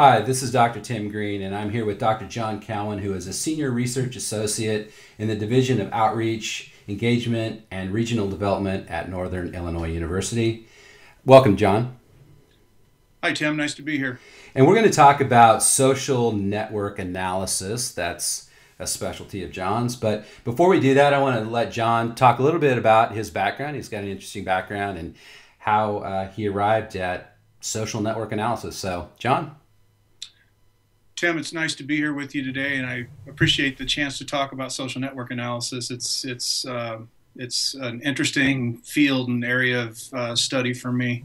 Hi, this is Dr. Tim Green, and I'm here with Dr. John Cowan, who is a Senior Research Associate in the Division of Outreach, Engagement, and Regional Development at Northern Illinois University. Welcome, John. Hi, Tim. Nice to be here. And we're going to talk about social network analysis. That's a specialty of John's. But before we do that, I want to let John talk a little bit about his background. He's got an interesting background and how uh, he arrived at social network analysis. So, John? Tim, it's nice to be here with you today, and I appreciate the chance to talk about social network analysis. It's it's uh, it's an interesting field and area of uh, study for me.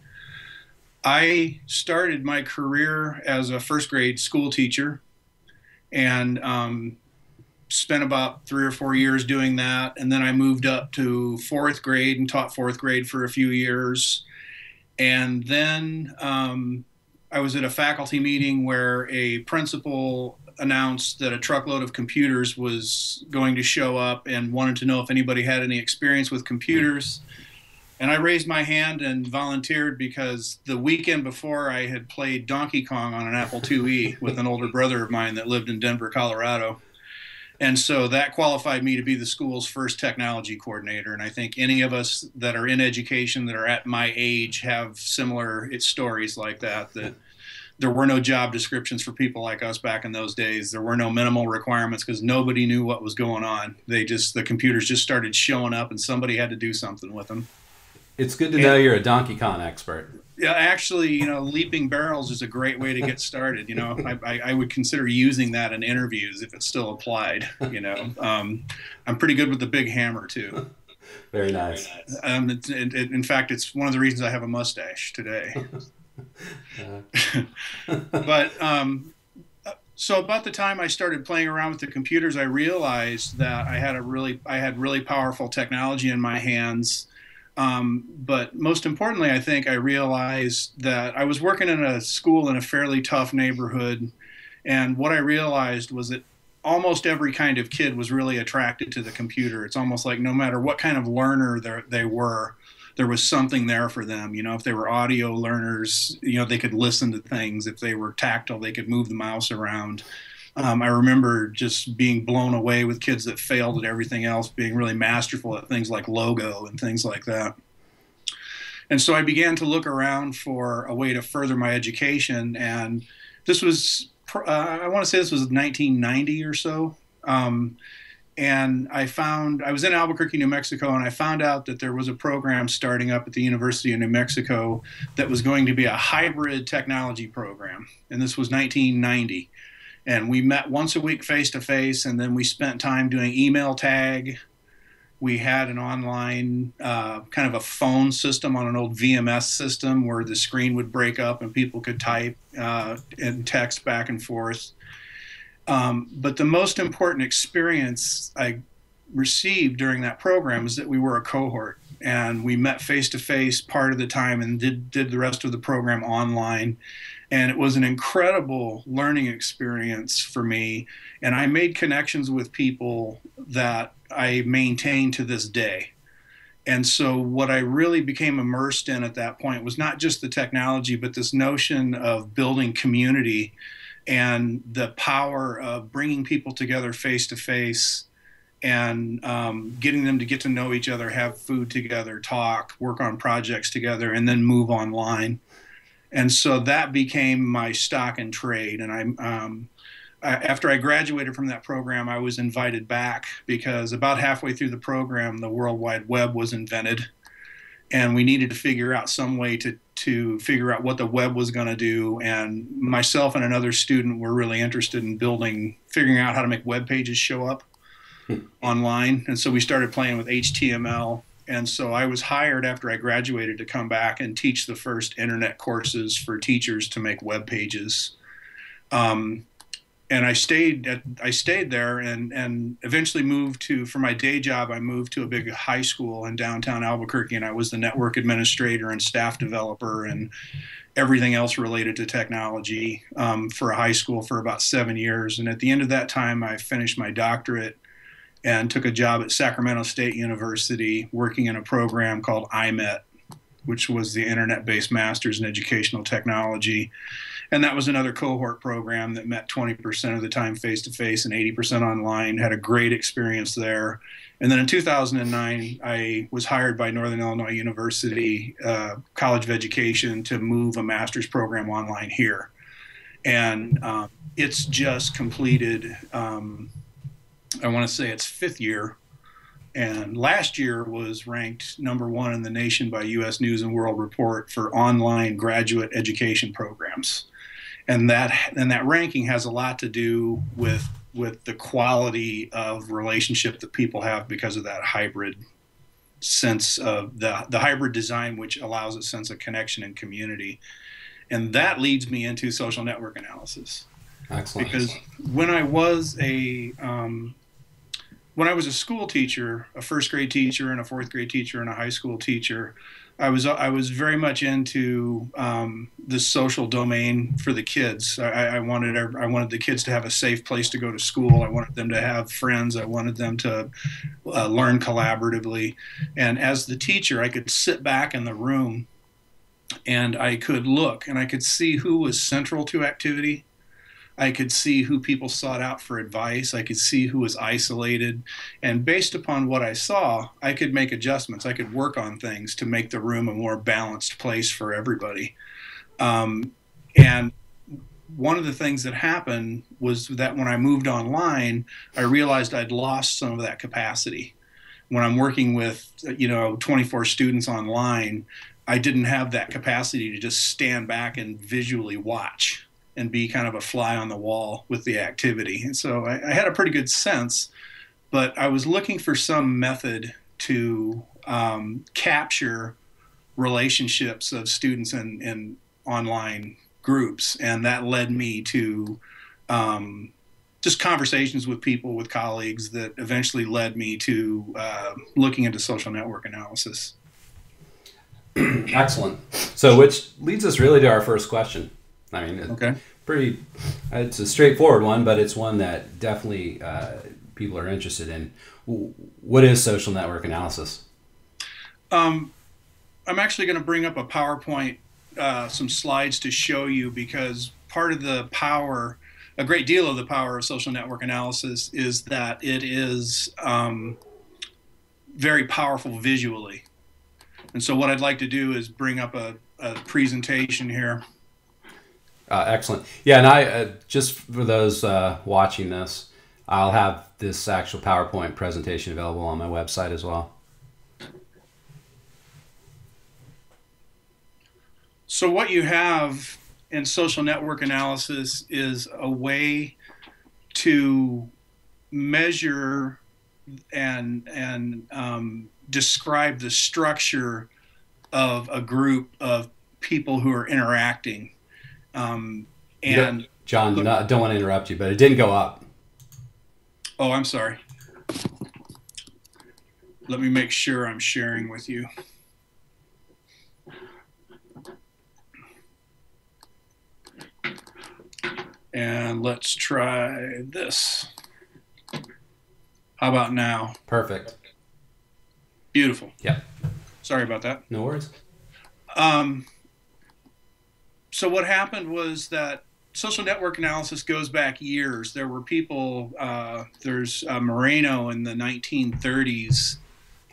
I started my career as a first grade school teacher, and um, spent about three or four years doing that, and then I moved up to fourth grade and taught fourth grade for a few years, and then. Um, I was at a faculty meeting where a principal announced that a truckload of computers was going to show up and wanted to know if anybody had any experience with computers. And I raised my hand and volunteered because the weekend before I had played Donkey Kong on an Apple IIe with an older brother of mine that lived in Denver, Colorado. And so that qualified me to be the school's first technology coordinator. And I think any of us that are in education that are at my age have similar stories like that. That there were no job descriptions for people like us back in those days. There were no minimal requirements because nobody knew what was going on. They just the computers just started showing up, and somebody had to do something with them. It's good to and, know you're a Donkey Kong expert. Yeah, actually, you know, leaping barrels is a great way to get started. You know, I, I, I would consider using that in interviews if it's still applied. You know, um, I'm pretty good with the big hammer too. Very nice. Um, it, it, it, in fact, it's one of the reasons I have a mustache today. but um, so about the time I started playing around with the computers, I realized that I had a really I had really powerful technology in my hands. Um, but most importantly, I think I realized that I was working in a school in a fairly tough neighborhood, and what I realized was that almost every kind of kid was really attracted to the computer. It's almost like no matter what kind of learner they were, there was something there for them. You know, if they were audio learners, you know, they could listen to things. If they were tactile, they could move the mouse around. Um, I remember just being blown away with kids that failed at everything else, being really masterful at things like logo and things like that. And so I began to look around for a way to further my education. And this was, uh, I want to say this was 1990 or so. Um, and I found I was in Albuquerque, New Mexico, and I found out that there was a program starting up at the University of New Mexico that was going to be a hybrid technology program, and this was 1990. And we met once a week face to face, and then we spent time doing email tag. We had an online uh, kind of a phone system on an old VMS system where the screen would break up and people could type uh, and text back and forth um, but the most important experience I received during that program is that we were a cohort and we met face to face part of the time and did did the rest of the program online and it was an incredible learning experience for me and i made connections with people that i maintain to this day and so what i really became immersed in at that point was not just the technology but this notion of building community and the power of bringing people together face to face and um, getting them to get to know each other, have food together, talk, work on projects together, and then move online. And so that became my stock and trade. And I'm um, after I graduated from that program, I was invited back because about halfway through the program, the World Wide Web was invented, and we needed to figure out some way to to figure out what the web was going to do. And myself and another student were really interested in building, figuring out how to make web pages show up hmm. online. And so we started playing with HTML. And so I was hired after I graduated to come back and teach the first internet courses for teachers to make web pages. Um, and I stayed at, I stayed there and and eventually moved to for my day job I moved to a big high school in downtown Albuquerque and I was the network administrator and staff developer and everything else related to technology um, for a high school for about seven years and at the end of that time I finished my doctorate and took a job at Sacramento State University working in a program called IMET which was the internet based master's in educational technology. And that was another cohort program that met 20% of the time face to face and 80% online. Had a great experience there. And then in 2009, I was hired by Northern Illinois University uh, College of Education to move a master's program online here. And um, it's just completed, um, I want to say it's fifth year and last year was ranked number one in the nation by U.S. News and World Report for online graduate education programs, and that and that ranking has a lot to do with with the quality of relationship that people have because of that hybrid sense of the the hybrid design, which allows a sense of connection and community, and that leads me into social network analysis. Excellent. Because when I was a um, when I was a school teacher, a first grade teacher and a fourth grade teacher and a high school teacher, I was I was very much into um, the social domain for the kids. I, I, wanted I wanted the kids to have a safe place to go to school. I wanted them to have friends. I wanted them to uh, learn collaboratively. And as the teacher, I could sit back in the room and I could look and I could see who was central to activity I could see who people sought out for advice. I could see who was isolated. And based upon what I saw, I could make adjustments. I could work on things to make the room a more balanced place for everybody. Um, and one of the things that happened was that when I moved online, I realized I'd lost some of that capacity. When I'm working with, you know, 24 students online, I didn't have that capacity to just stand back and visually watch and be kind of a fly on the wall with the activity. And so I, I had a pretty good sense, but I was looking for some method to um, capture relationships of students in, in online groups, and that led me to um, just conversations with people, with colleagues, that eventually led me to uh, looking into social network analysis. Excellent. So, which leads us really to our first question. I mean, okay. pretty. It's a straightforward one, but it's one that definitely uh, people are interested in. What is social network analysis? Um, I'm actually going to bring up a PowerPoint, uh, some slides to show you because part of the power, a great deal of the power of social network analysis is that it is um, very powerful visually. And so, what I'd like to do is bring up a, a presentation here. Uh, excellent. Yeah, and I uh, just for those uh, watching this, I'll have this actual PowerPoint presentation available on my website as well. So what you have in social network analysis is a way to measure and and um, describe the structure of a group of people who are interacting um, and John, look, not, don't want to interrupt you, but it didn't go up. Oh, I'm sorry. Let me make sure I'm sharing with you. And let's try this. How about now? Perfect. Beautiful. Yep. Sorry about that. No worries. Um, so what happened was that social network analysis goes back years. There were people, uh, there's uh, Moreno in the 1930s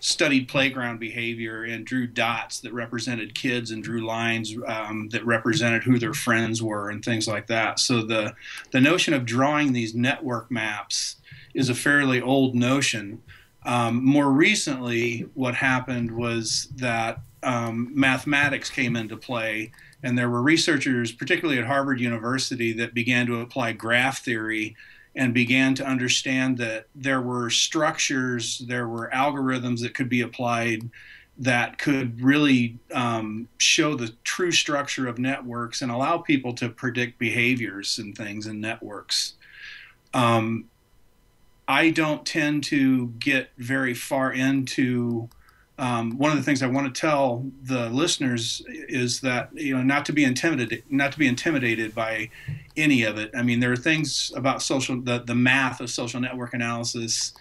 studied playground behavior and drew dots that represented kids and drew lines um, that represented who their friends were and things like that. So the, the notion of drawing these network maps is a fairly old notion. Um, more recently, what happened was that um, mathematics came into play and there were researchers, particularly at Harvard University, that began to apply graph theory and began to understand that there were structures, there were algorithms that could be applied that could really um, show the true structure of networks and allow people to predict behaviors and things in networks. Um, I don't tend to get very far into um, one of the things I want to tell the listeners is that you know not to be intimidated, not to be intimidated by any of it. I mean, there are things about social the the math of social network analysis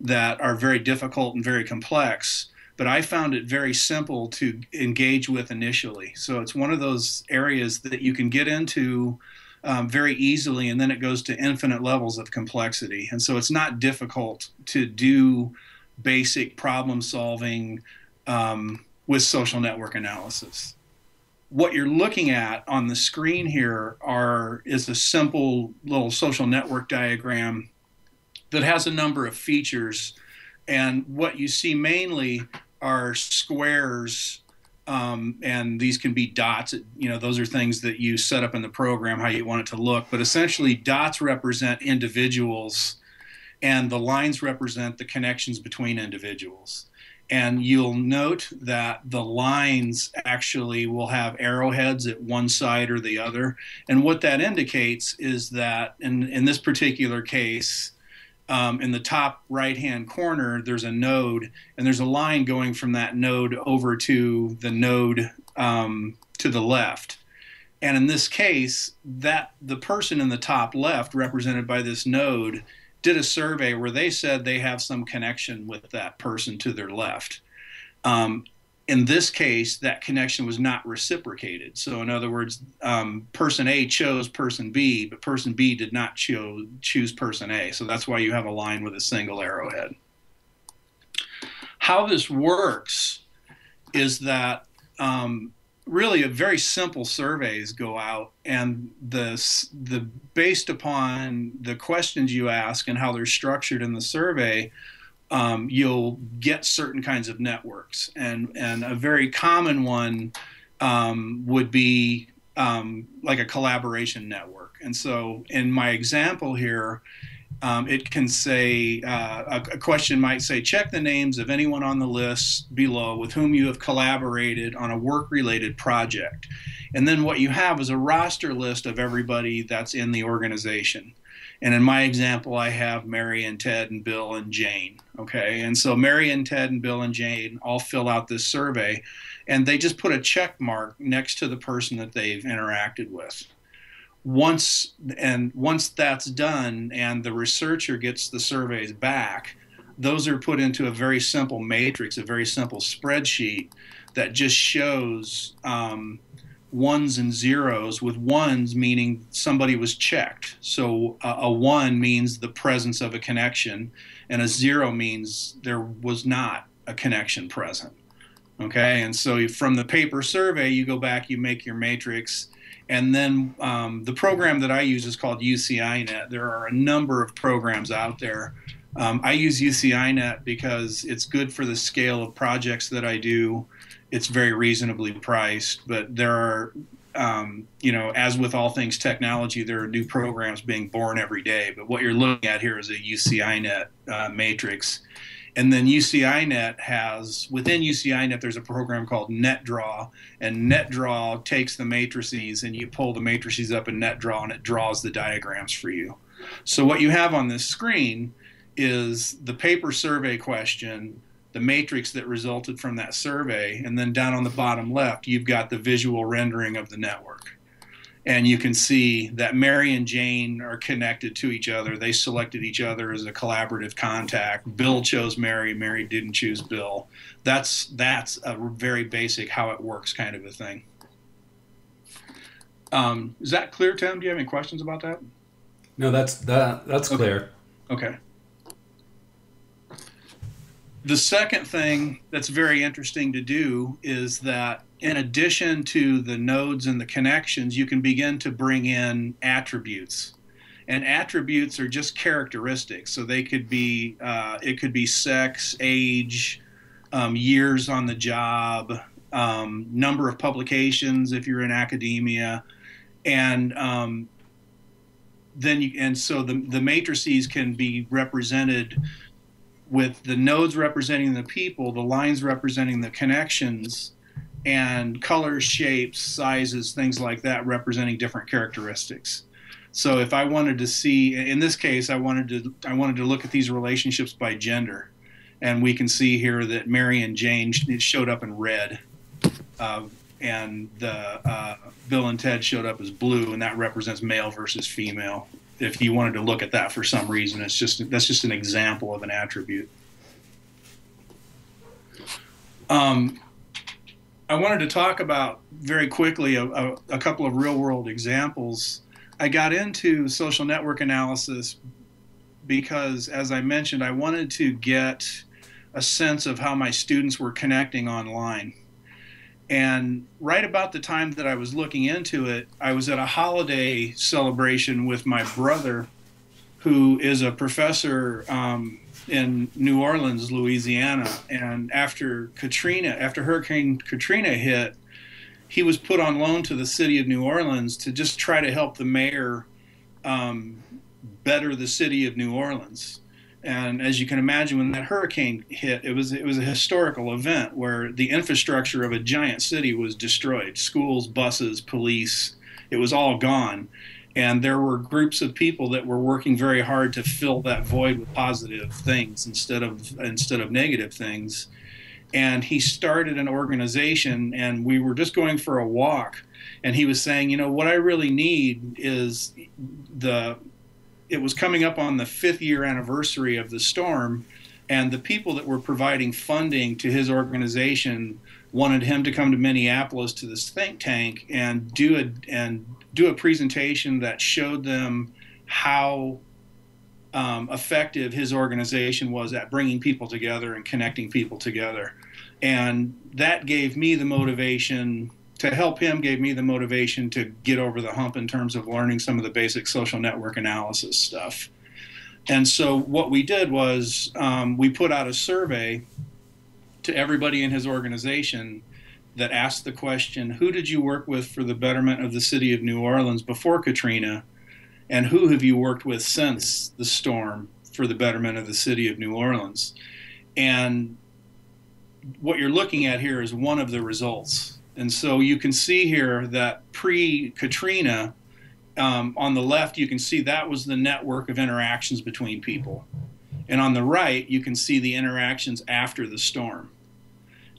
that are very difficult and very complex. but I found it very simple to engage with initially. So it's one of those areas that you can get into um, very easily, and then it goes to infinite levels of complexity. And so it's not difficult to do basic problem solving um, with social network analysis. What you're looking at on the screen here are is a simple little social network diagram that has a number of features. And what you see mainly are squares um, and these can be dots. You know, those are things that you set up in the program how you want it to look. But essentially, dots represent individuals, and the lines represent the connections between individuals. And you'll note that the lines actually will have arrowheads at one side or the other. And what that indicates is that in, in this particular case, um, in the top right hand corner, there's a node, and there's a line going from that node over to the node um, to the left. And in this case, that the person in the top left, represented by this node, did a survey where they said they have some connection with that person to their left. Um, in this case, that connection was not reciprocated. So, in other words, um, person A chose person B, but person B did not cho- choose person A. So that's why you have a line with a single arrowhead. How this works is that um, really a very simple surveys go out, and the the based upon the questions you ask and how they're structured in the survey um, you'll get certain kinds of networks. And, and a very common one um, would be um, like a collaboration network. And so in my example here, um, it can say uh, a, a, question might say check the names of anyone on the list below with whom you have collaborated on a work related project and then what you have is a roster list of everybody that's in the organization and in my example, I have Mary and Ted and Bill and Jane. Okay. And so Mary and Ted and Bill and Jane all fill out this survey and they just put a check mark next to the person that they've interacted with. Once and once that's done and the researcher gets the surveys back, those are put into a very simple matrix, a very simple spreadsheet that just shows um, ones and zeros, with ones meaning somebody was checked. So uh, a one means the presence of a connection, and a zero means there was not a connection present. Okay, and so from the paper survey, you go back, you make your matrix, and then um, the program that I use is called UCINet. There are a number of programs out there. Um, I use UCINet because it's good for the scale of projects that I do it's very reasonably priced. But there are, um, you know, as with all things technology, there are new programs being born every day. But what you're looking at here is a UCINet uh, matrix. And then UCINet has, within UCINet, there's a program called NetDraw. And NetDraw takes the matrices and you pull the matrices up in NetDraw and it draws the diagrams for you. So what you have on this screen is the paper survey question the matrix that resulted from that survey. And then down on the bottom left, you've got the visual rendering of the network. And you can see that Mary and Jane are connected to each other. They selected each other as a collaborative contact. Bill chose Mary, Mary didn't choose Bill. That's that's a very basic how it works kind of a thing. Um, is that clear, Tim? Do you have any questions about that? No, that's that that's okay. clear. Okay the second thing that's very interesting to do is that in addition to the nodes and the connections, you can begin to bring in attributes. And attributes are just characteristics. So they could be, uh, it could be sex, age, um, years on the job, um, number of publications if you're in academia, and um, then you, and so the the matrices can be represented with the nodes representing the people, the lines representing the connections, and colors, shapes, sizes, things like that representing different characteristics. So if I wanted to see, in this case, I wanted to I wanted to look at these relationships by gender, and we can see here that Mary and Jane showed up in red, uh, and the uh, Bill and Ted showed up as blue, and that represents male versus female if you wanted to look at that for some reason. It's just that's just an example of an attribute. Um, I wanted to talk about very quickly a, a, a couple of real world examples. I got into social network analysis because, as I mentioned, I wanted to get a sense of how my students were connecting online. And right about the time that I was looking into it, I was at a holiday celebration with my brother, who is a professor um, in New Orleans, Louisiana. And after Katrina, after Hurricane Katrina hit, he was put on loan to the city of New Orleans to just try to help the mayor um, better the city of New Orleans. And as you can imagine, when that hurricane hit, it was it was a historical event where the infrastructure of a giant city was destroyed: schools, buses, police. It was all gone and there were groups of people that were working very hard to fill that void with positive things instead of instead of negative things. And he started an organization and we were just going for a walk. And he was saying you know what i really need is the it was coming up on the fifth year anniversary of the storm and the people that were providing funding to his organization wanted him to come to minneapolis to this think tank and do a and do a presentation that showed them how um, effective his organization was at bringing people together and connecting people together. And that gave me the motivation to help him, gave me the motivation to get over the hump in terms of learning some of the basic social network analysis stuff. And so what we did was um, we put out a survey to everybody in his organization that asked the question Who did you work with for the betterment of the city of New Orleans before Katrina? And who have you worked with since the storm for the betterment of the city of New Orleans? And what you're looking at here is one of the results. And so you can see here that pre Katrina, um, on the left, you can see that was the network of interactions between people. And on the right, you can see the interactions after the storm.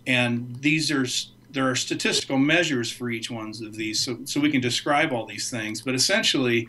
And these are there are statistical measures for each one of these, so, so we can describe all these things. But essentially,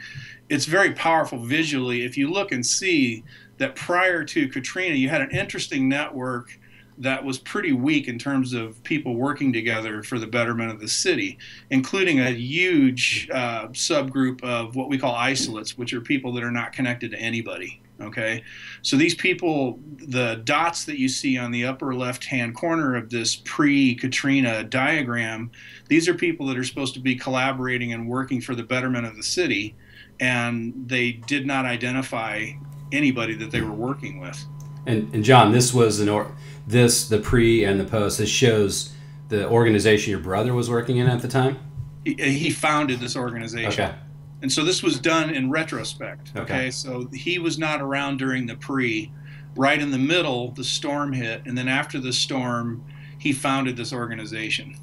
it's very powerful visually. If you look and see that prior to Katrina, you had an interesting network that was pretty weak in terms of people working together for the betterment of the city, including a huge uh, subgroup of what we call isolates, which are people that are not connected to anybody. Okay, so these people, the dots that you see on the upper left hand corner of this pre Katrina diagram, these are people that are supposed to be collaborating and working for the betterment of the city, and they did not identify anybody that they were working with. And, and John, this was an or this the pre and the post. This shows the organization your brother was working in at the time. He, he founded this organization. Okay. And so this was done in retrospect. Okay. okay. So he was not around during the pre. Right in the middle, the storm hit. And then after the storm, he founded this organization.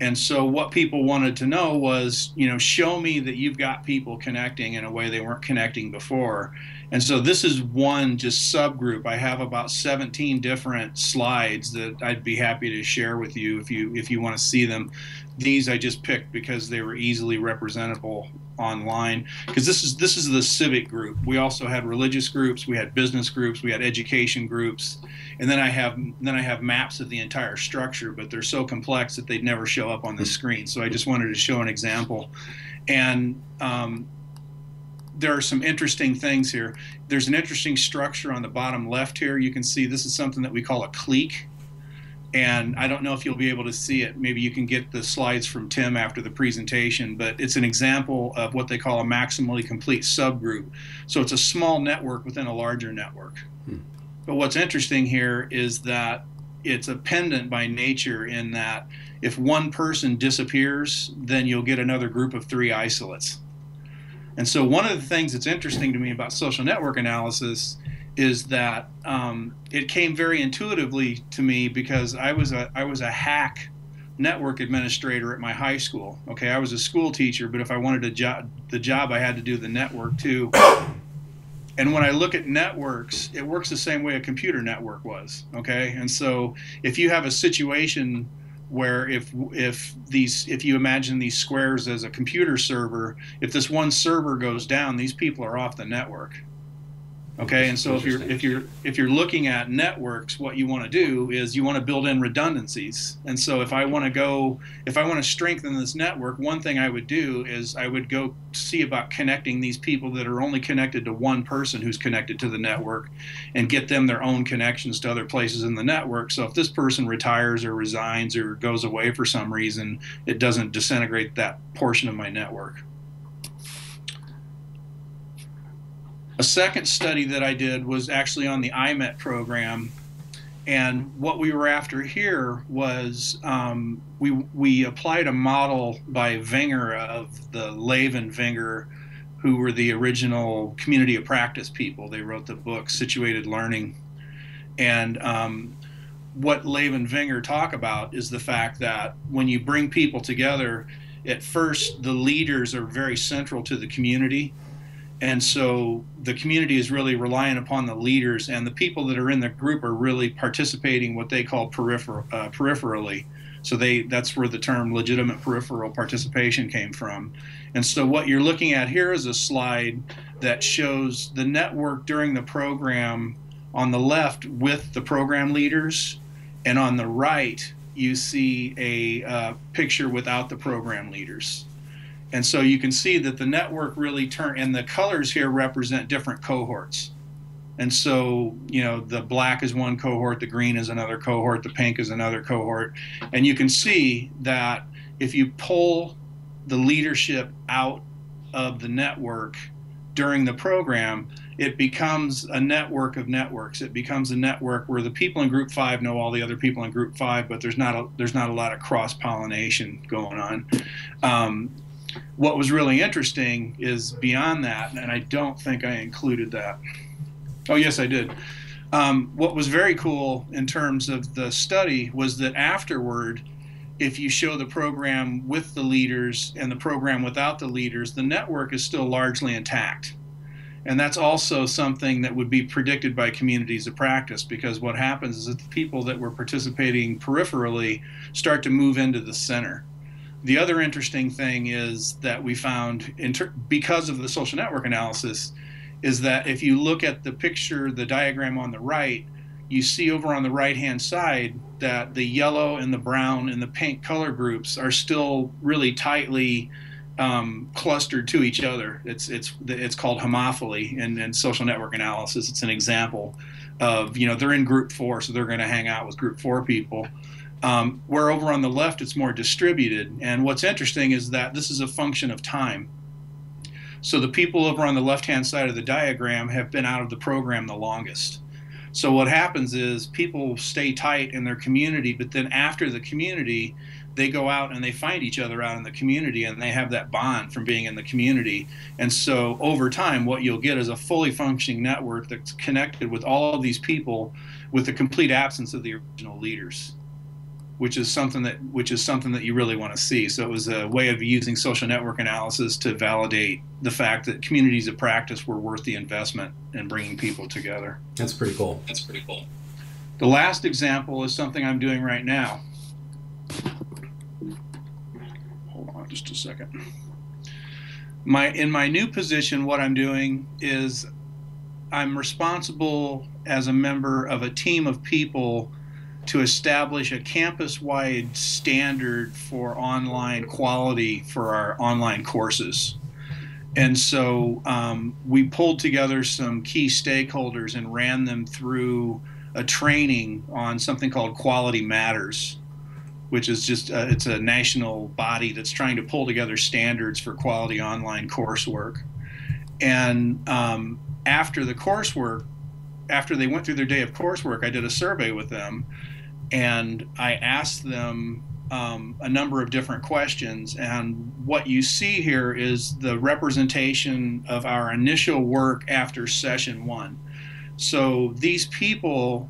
And so what people wanted to know was, you know, show me that you've got people connecting in a way they weren't connecting before. And so this is one just subgroup. I have about 17 different slides that I'd be happy to share with you if you if you want to see them. These I just picked because they were easily representable online because this is this is the civic group. We also had religious groups, we had business groups, we had education groups, and then I have then I have maps of the entire structure, but they're so complex that they'd never show up on the screen. So I just wanted to show an example. And um, there are some interesting things here. There's an interesting structure on the bottom left here. You can see this is something that we call a clique. And I don't know if you'll be able to see it. Maybe you can get the slides from Tim after the presentation, but it's an example of what they call a maximally complete subgroup. So it's a small network within a larger network. Hmm. But what's interesting here is that it's a pendant by nature in that if one person disappears, then you'll get another group of three isolates. And so, one of the things that's interesting to me about social network analysis is that um, it came very intuitively to me because I was a I was a hack network administrator at my high school. Okay, I was a school teacher, but if I wanted a job, the job I had to do the network too. And when I look at networks, it works the same way a computer network was. Okay, and so if you have a situation where if if these if you imagine these squares as a computer server if this one server goes down these people are off the network Okay, and so if you're if you're if you're looking at networks, what you want to do is you want to build in redundancies. And so if I want to go if I want to strengthen this network, one thing I would do is I would go see about connecting these people that are only connected to one person who's connected to the network and get them their own connections to other places in the network. So if this person retires or resigns or goes away for some reason, it doesn't disintegrate that portion of my network. A second study that I did was actually on the IMET program. And what we were after here was um, we, we applied a model by Wenger of the Lave and Wenger, who were the original community of practice people. They wrote the book Situated Learning. And um, what Lave and Wenger talk about is the fact that when you bring people together, at first the leaders are very central to the community and so the community is really relying upon the leaders and the people that are in the group are really participating what they call peripher- uh, peripherally. So they that's where the term legitimate peripheral participation came from. And so what you're looking at here is a slide that shows the network during the program on the left with the program leaders and on the right you see a uh, picture without the program leaders and so you can see that the network really turn and the colors here represent different cohorts. And so, you know, the black is one cohort, the green is another cohort, the pink is another cohort. And you can see that if you pull the leadership out of the network during the program, it becomes a network of networks. It becomes a network where the people in group five know all the other people in group five, but there's not a, there's not a lot of cross pollination going on. Um, what was really interesting is beyond that, and I don't think I included that. Oh, yes, I did. Um, what was very cool in terms of the study was that afterward, if you show the program with the leaders and the program without the leaders, the network is still largely intact. And that's also something that would be predicted by communities of practice because what happens is that the people that were participating peripherally start to move into the center. The other interesting thing is that we found, because of the social network analysis, is that if you look at the picture, the diagram on the right, you see over on the right hand side that the yellow and the brown and the pink color groups are still really tightly um, clustered to each other. It's it's it's called homophily in, in social network analysis. It's an example of you know they're in group four, so they're going to hang out with group four people. Um, where over on the left it's more distributed. And what's interesting is that this is a function of time. So the people over on the left hand side of the diagram have been out of the program the longest. So what happens is people stay tight in their community, but then after the community, they go out and they find each other out in the community and they have that bond from being in the community. And so over time, what you'll get is a fully functioning network that's connected with all of these people with the complete absence of the original leaders which is something that which is something that you really want to see. So it was a way of using social network analysis to validate the fact that communities of practice were worth the investment in bringing people together. That's pretty cool. That's pretty cool. The last example is something I'm doing right now. Hold on just a second. My in my new position what I'm doing is I'm responsible as a member of a team of people to establish a campus wide standard for online quality for our online courses. And so um, we pulled together some key stakeholders and ran them through a training on something called Quality Matters, which is just uh, it's a national body that's trying to pull together standards for quality online coursework. And um, after the coursework, after they went through their day of coursework, I did a survey with them and I asked them um, a number of different questions. And what you see here is the representation of our initial work after session one. So these people,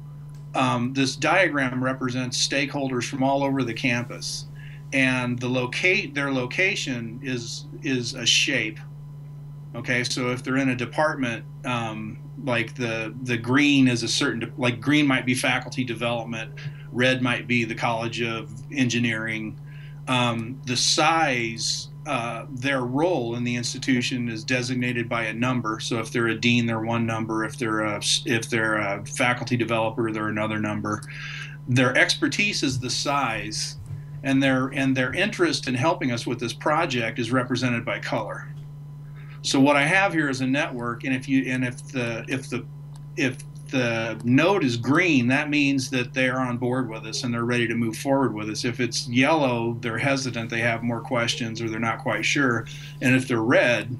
um, this diagram represents stakeholders from all over the campus, and the locate their location is is a shape. Okay, so if they're in a department, um, like the the green is a certain like green might be faculty development red might be the college of engineering um, the size uh, their role in the institution is designated by a number. So if they're a dean, they're one number. If they're a, if they're a faculty developer, they're another number. Their expertise is the size, and their and their interest in helping us with this project is represented by color. So what I have here is a network, and if you and if the if the if the node is green, that means that they're on board with us and they're ready to move forward with us. If it's yellow, they're hesitant, they have more questions, or they're not quite sure. And if they're red,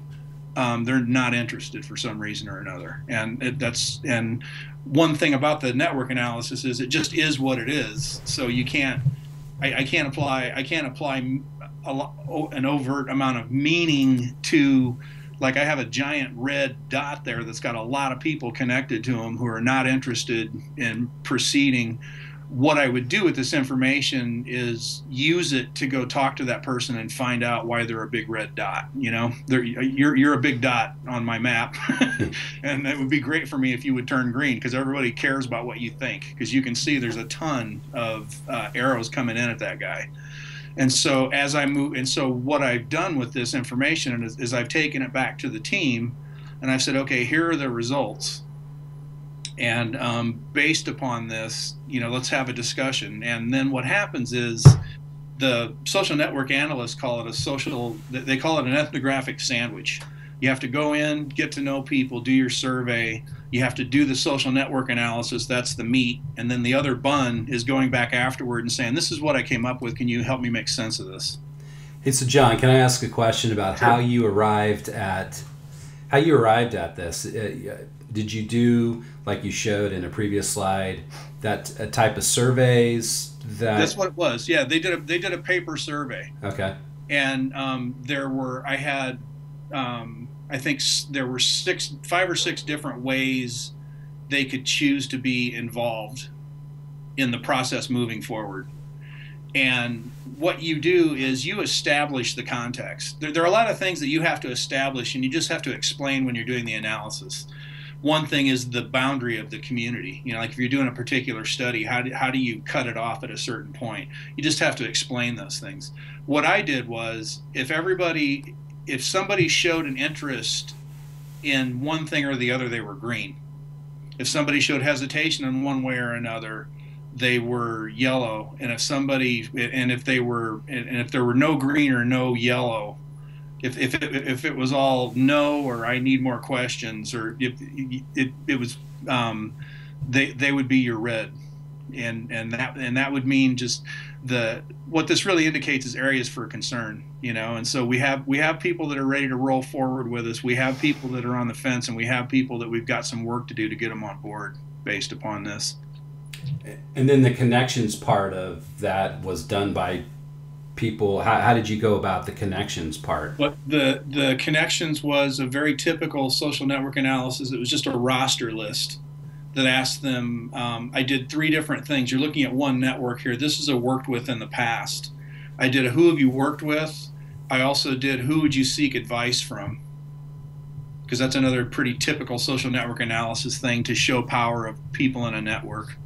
um, they're not interested for some reason or another. And it, that's and one thing about the network analysis is it just is what it is. So you can't, I, I can't apply, I can't apply a, an overt amount of meaning to like I have a giant red dot there that's got a lot of people connected to them who are not interested in proceeding. What I would do with this information is use it to go talk to that person and find out why they're a big red dot. You know, they're, you're you're a big dot on my map, and it would be great for me if you would turn green because everybody cares about what you think because you can see there's a ton of uh, arrows coming in at that guy. And so as I move, and so what I've done with this information is, is I've taken it back to the team, and I've said, okay, here are the results. And um, based upon this, you know, let's have a discussion. And then what happens is the social network analysts call it a social, they call it an ethnographic sandwich. You have to go in, get to know people, do your survey, you have to do the social network analysis that's the meat. And then the other bun is going back afterward and saying this is what i came up with can you help me make sense of this? Hey so john can i ask a question about sure. how you arrived at how you arrived at this? Uh, did you do like you showed in a previous slide that a type of surveys that that's what it was. Yeah they did a they did a paper survey. Okay. And um, there were i had um, I think there were six, five or six different ways they could choose to be involved in the process moving forward. And what you do is you establish the context. There, there, are a lot of things that you have to establish, and you just have to explain when you're doing the analysis. One thing is the boundary of the community. You know, like if you're doing a particular study, how do, how do you cut it off at a certain point? You just have to explain those things. What I did was, if everybody if somebody showed an interest in one thing or the other, they were green. If somebody showed hesitation in one way or another, they were yellow. And if somebody, and if they were, and if there were no green or no yellow, if if it, if it was all no or I need more questions or if it, it was, um, they they would be your red, and and that and that would mean just the what this really indicates is areas for concern you know? And so we have we have people that are ready to roll forward with us. We have people that are on the fence and we have people that we've got some work to do to get them on board based upon this. And then the connections part of that was done by people. How, how did you go about the connections part? What the the connections was a very typical social network analysis. It was just a roster list that asked them um, i did three different things you're looking at one network here this is a worked with in the past i did a who have you worked with I also did who would you seek advice from? Because that's another pretty typical social network analysis thing to show power of people in a network.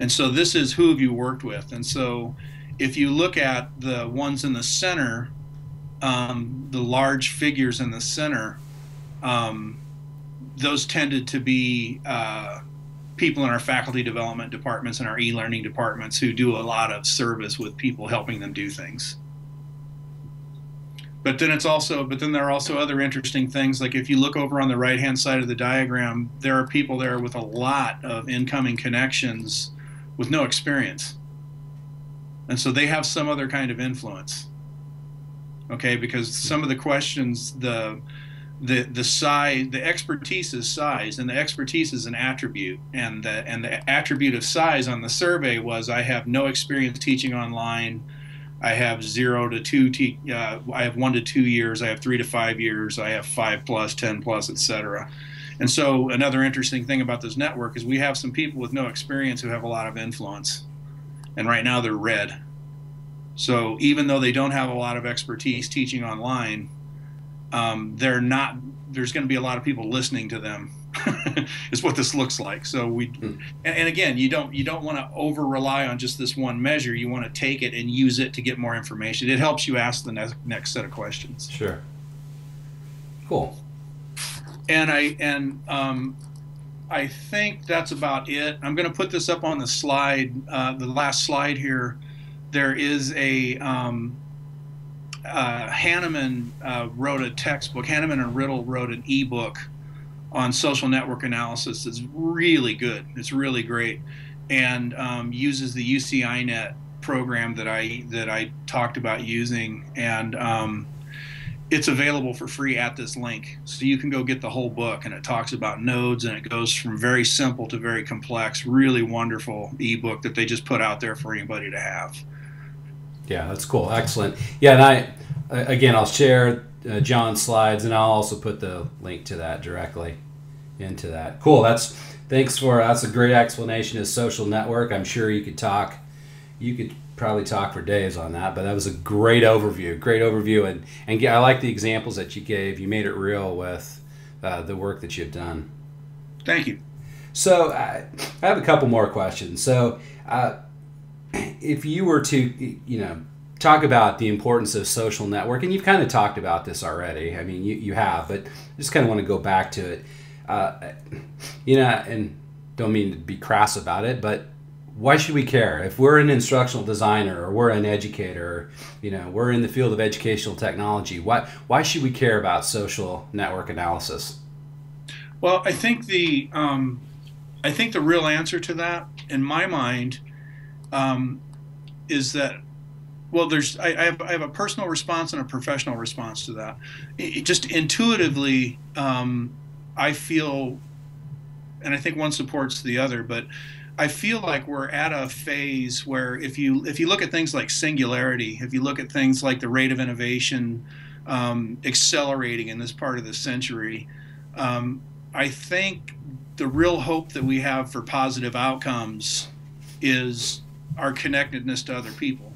And so this is who have you worked with? And so if you look at the ones in the center, um, the large figures in the center, um, those tended to be uh, people in our faculty development departments and our e-learning departments who do a lot of service with people helping them do things. But then it's also but then there are also other interesting things. Like if you look over on the right hand side of the diagram there are people there with a lot of incoming connections with no experience. And so they have some other kind of influence. Okay because some of the questions the the the size the expertise is size and the expertise is an attribute and the and the attribute of size on the survey was i have no experience teaching online I have zero to two. T, uh, I have one to two years. I have three to five years. I have five plus, ten plus, etc. And so another interesting thing about this network is we have some people with no experience who have a lot of influence, and right now they're red. So even though they don't have a lot of expertise teaching online, um, they're not. There's going to be a lot of people listening to them is what this looks like. So we, mm. and, and, again, you don't you don't want to over rely on just this one measure. You want to take it and use it to get more information. It helps you ask the next next set of questions. Sure. Cool. And I and um, I think that's about it. I'm going to put this up on the slide, uh, the last slide here. There is a um, uh, Hanneman uh, wrote a textbook. Hanneman and Riddle wrote an ebook on social network analysis. It's really good. It's really great, and um, uses the UCINet program that I that I talked about using, and um, it's available for free at this link. So you can go get the whole book, and it talks about nodes, and it goes from very simple to very complex. Really wonderful ebook that they just put out there for anybody to have. Yeah, that's cool. Excellent. Yeah, and I again, I'll share uh, John's slides, and I'll also put the link to that directly into that. Cool. That's thanks for that's a great explanation of social network. I'm sure you could talk, you could probably talk for days on that, but that was a great overview. Great overview, and and I like the examples that you gave. You made it real with uh, the work that you've done. Thank you. So uh, I have a couple more questions. So uh, if you were to, you know, talk about the importance of social network, and you've kind of talked about this already. I mean, you, you have, but I just kind of want to go back to it. Uh, you know, and don't mean to be crass about it, but why should we care if we're an instructional designer or we're an educator you know we're in the field of educational technology why why should we care about social network analysis well i think the um, i think the real answer to that in my mind um, is that well there's I, I, have, I have a personal response and a professional response to that. It, just intuitively um, i feel and i think one supports the other but i feel like we're at a phase where if you if you look at things like singularity if you look at things like the rate of innovation um, accelerating in this part of the century um, i think the real hope that we have for positive outcomes is our connectedness to other people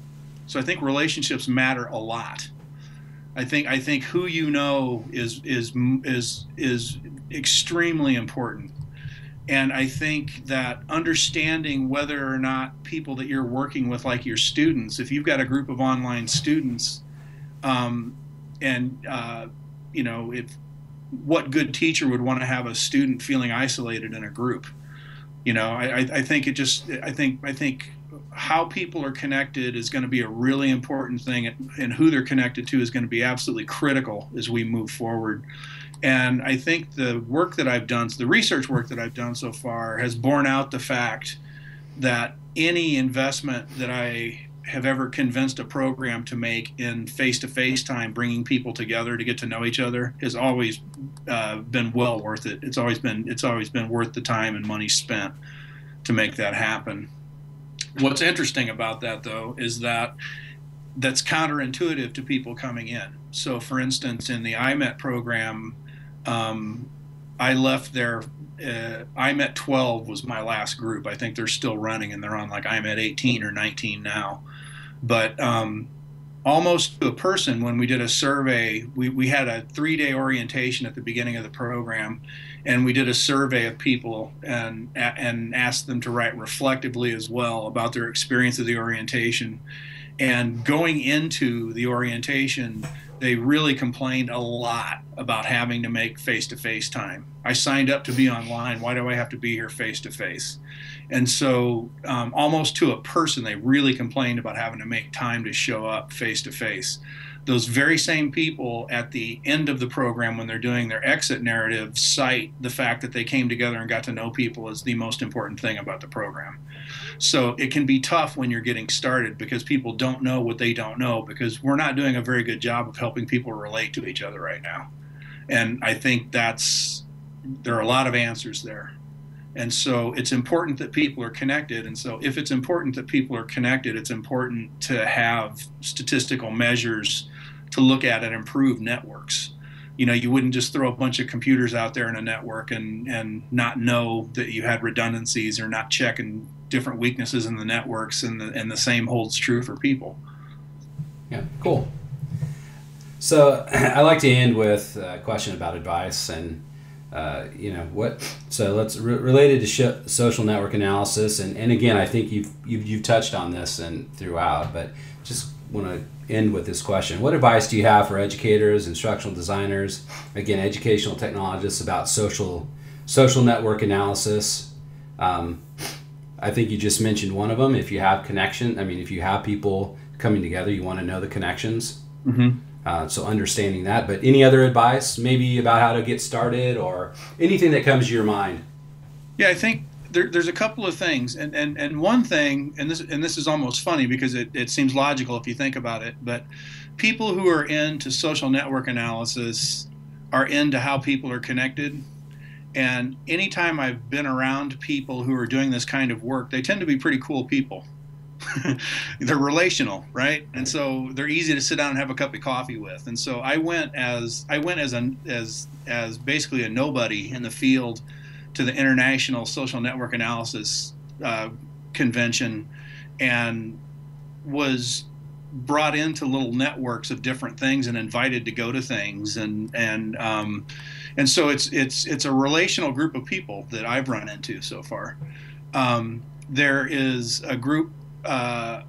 so I think relationships matter a lot. I think I think who you know is is is is extremely important. And I think that understanding whether or not people that you're working with, like your students, if you've got a group of online students, um, and uh, you know, if what good teacher would want to have a student feeling isolated in a group? You know, I, I think it just I think I think how people are connected is going to be a really important thing, and who they're connected to is going to be absolutely critical as we move forward. And I think the work that I've done, the research work that I've done so far, has borne out the fact that any investment that I have ever convinced a program to make in face-to-face time, bringing people together to get to know each other, has always uh, been well worth it. It's always been it's always been worth the time and money spent to make that happen. What's interesting about that, though, is that that's counterintuitive to people coming in. So, for instance, in the IMET program, um, I left there. Uh, IMET 12 was my last group. I think they're still running, and they're on like IMET 18 or 19 now. But um, almost to a person, when we did a survey, we, we had a three day orientation at the beginning of the program, and we did a survey of people and and asked them to write reflectively as well about their experience of the orientation. And going into the orientation they really complained a lot about having to make face-to-face time. I signed up to be online. Why do i have to be here face-to-face? And so um, almost to a person they really complained about having to make time to show up face-to-face those very same people at the end of the program when they're doing their exit narrative cite the fact that they came together and got to know people as the most important thing about the program. So it can be tough when you're getting started because people don't know what they don't know because we're not doing a very good job of helping people relate to each other right now. And i think that's there are a lot of answers there. And so it's important that people are connected. And so if it's important that people are connected, it's important to have statistical measures to look at and improve networks. You know, you wouldn't just throw a bunch of computers out there in a network and, and not know that you had redundancies or not checking different weaknesses in the networks. And the, and the same holds true for people. Yeah, cool. So I like to end with a question about advice. And uh, you know what so let's re- related to sh- social network analysis and, and again i think you've, you've you've touched on this and throughout but just want to end with this question what advice do you have for educators instructional designers again educational technologists about social social network analysis um, i think you just mentioned one of them if you have connection i mean if you have people coming together you want to know the connections Mm-hmm. uh, so understanding that. But any other advice, maybe about how to get started or anything that comes to your mind? Yeah, I think there, there's a couple of things, and, and and one thing, and this and this is almost funny because it, it seems logical if you think about it, but people who are into social network analysis are into how people are connected. And anytime I've been around people who are doing this kind of work, they tend to be pretty cool people. they're relational, right? And so they're easy to sit down and have a cup of coffee with. And so I went as I went as a as as basically a nobody in the field to the International Social Network Analysis uh, Convention, and was brought into little networks of different things and invited to go to things and and um, and so it's it's it's a relational group of people that I've run into so far. Um, there is a group uh,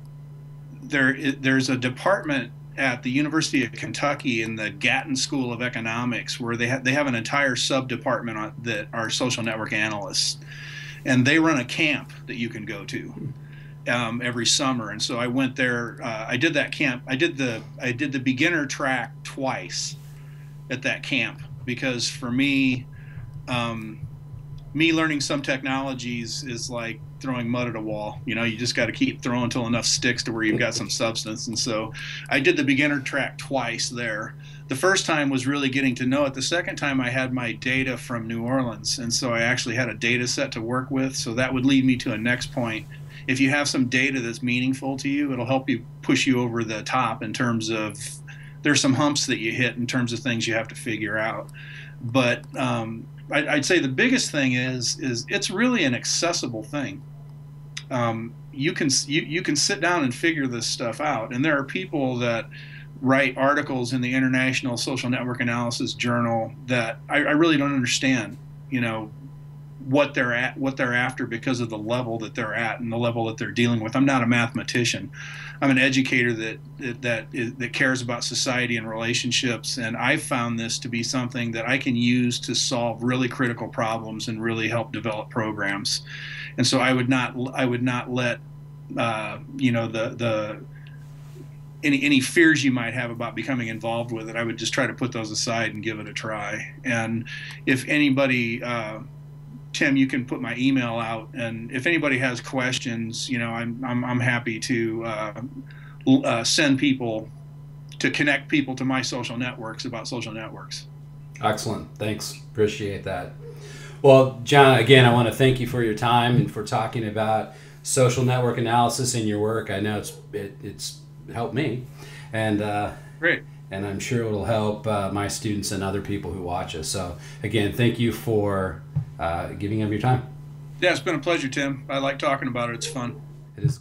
there there's a department at the University of Kentucky in the Gatton School of Economics where they have they have an entire sub department that are social network analysts, and they run a camp that you can go to. Um, every summer, and so I went there. Uh, I did that camp. I did the I did the beginner track twice at that camp because for me, um, me learning some technologies is like throwing mud at a wall. You know, you just got to keep throwing until enough sticks to where you've got some substance. And so I did the beginner track twice there. The first time was really getting to know it. The second time I had my data from New Orleans. And so I actually had a data set to work with. So that would lead me to a next point. If you have some data that's meaningful to you, it'll help you push you over the top in terms of there's some humps that you hit in terms of things you have to figure out. But um, I'd say the biggest thing is is it's really an accessible thing. Um, you can you, you can sit down and figure this stuff out, and there are people that write articles in the International Social Network Analysis Journal that I, I really don't understand. You know what they're at what they're after because of the level that they're at and the level that they're dealing with. I'm not a mathematician. I'm an educator that that that, cares about society and relationships, and I've found this to be something that I can use to solve really critical problems and really help develop programs. And so I would not I would not let uh, you know the the any any fears you might have about becoming involved with it, I would just try to put those aside and give it a try. And if anybody uh, Tim, you can put my email out, and if anybody has questions, you know, I'm I'm, I'm happy to uh, uh, send people to connect people to my social networks about social networks. Excellent, thanks, appreciate that. Well, John, again, I want to thank you for your time and for talking about social network analysis in your work. I know it's it, it's helped me, and uh, great and I'm sure it'll help uh, my students and other people who watch us. So, again, thank you for uh, giving of your time. Yeah, it's been a pleasure, Tim. I like talking about it. It's fun. It is.